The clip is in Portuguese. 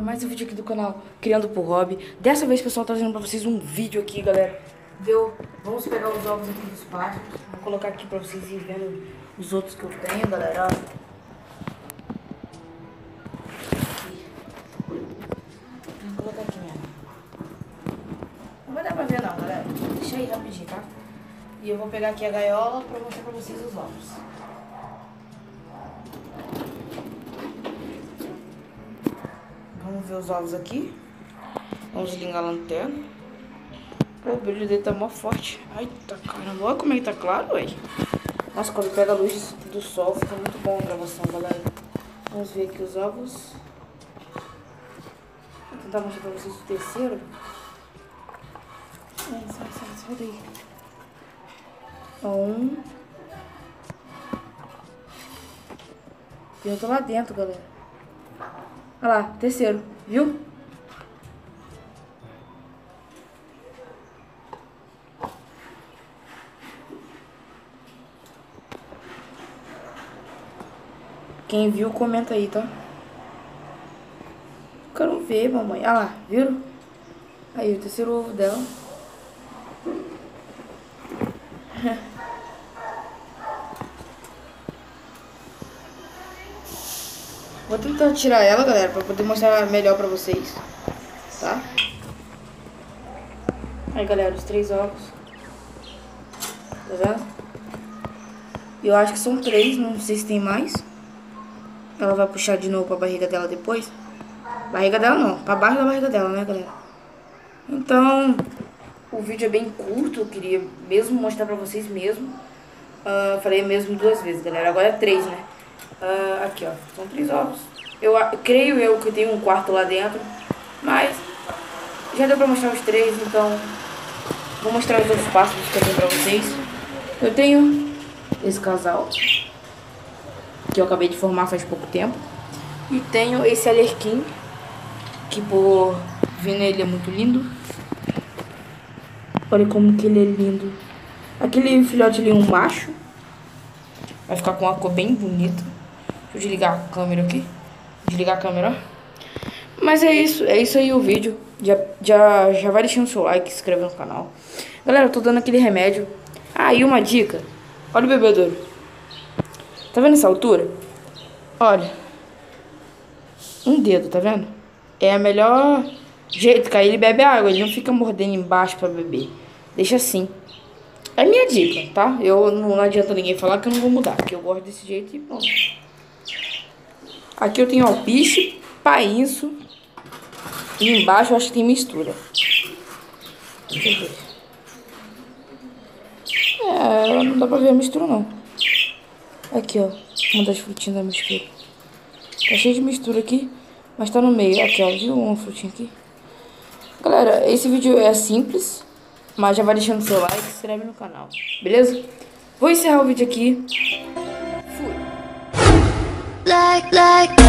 Mais um vídeo aqui do canal Criando por Hobby. Dessa vez, pessoal, trazendo pra vocês um vídeo aqui, galera. Deu? Vamos pegar os ovos aqui dos páginas. Vou colocar aqui pra vocês irem vendo os outros que eu tenho, galera. Ver não, galera. Deixa aí rapidinho, tá? E eu vou pegar aqui a gaiola pra mostrar pra vocês os ovos. Vamos ver os ovos aqui. Vamos ligar a lanterna. Pô, o brilho dele tá mó forte. Ai, tá caramba. Olha como é que tá claro, ué. Nossa, quando pega a luz do sol, fica muito bom a gravação, galera. Vamos ver aqui os ovos. Vou tentar mostrar pra vocês o terceiro. Daí. Um. Eu tô lá dentro, galera. Olha lá, terceiro, viu? Quem viu, comenta aí, tá? Quero ver, mamãe. Ah lá, viram? Aí, o terceiro ovo dela. Vou tentar tirar ela, galera, pra poder mostrar melhor pra vocês. Tá? Aí, galera, os três ovos. Tá vendo? Eu acho que são três, não sei se tem mais. Ela vai puxar de novo pra barriga dela depois. Barriga dela não, pra baixo da barriga dela, né, galera? Então, o vídeo é bem curto, eu queria mesmo mostrar pra vocês mesmo. Uh, falei mesmo duas vezes, galera. Agora é três, né? Uh, aqui, ó. São três ovos. Eu creio eu que tem um quarto lá dentro. Mas já deu pra mostrar os três, então vou mostrar os outros passos que eu tenho pra vocês. Eu tenho esse casal. Que eu acabei de formar faz pouco tempo. E tenho esse alerquim. Que por ver nele é muito lindo. Olha como que ele é lindo. Aquele filhote ali um macho. Vai ficar com uma cor bem bonita. Deixa eu desligar a câmera aqui. Desligar a câmera. Mas é isso. É isso aí o vídeo. Já, já, já vai deixando o seu like, se inscreve no canal. Galera, eu tô dando aquele remédio. Ah, e uma dica. Olha o bebedouro. Tá vendo essa altura? Olha. Um dedo, tá vendo? É a melhor jeito que aí ele bebe água. Ele não fica mordendo embaixo pra beber. Deixa assim. É minha dica, tá? Eu não, não adianta ninguém falar que eu não vou mudar, porque eu gosto desse jeito e pronto. Aqui eu tenho alpiche, painço. E embaixo eu acho que tem mistura. Deixa eu ver. É, não dá pra ver a mistura não. Aqui, ó. Uma das frutinhas da mistura. Tá cheio de mistura aqui, mas tá no meio. Aqui, ó. Viu uma frutinha aqui? Galera, esse vídeo é simples. Mas já vai deixando seu like, se inscreve no canal, beleza? Vou encerrar o vídeo aqui. Fui. Like, like.